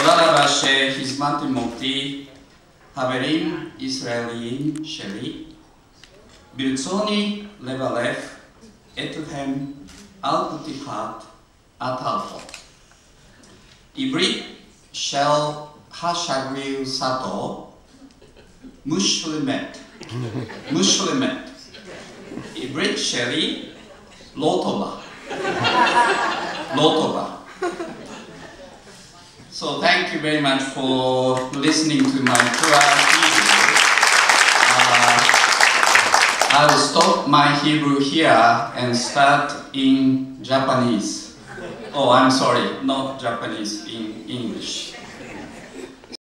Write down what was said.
תודה רבה שהזמנתם אותי, חברים ישראלים שלי. ברצוני לברך אתכם על פתיחת הטלפון. עברית של השגריר סאטו מושלמת, מושלמת. עברית שלי לא טובה, לא טובה. So thank you very much for listening to my video. Uh, I will stop my Hebrew here and start in Japanese. Oh, I'm sorry, not Japanese, in English.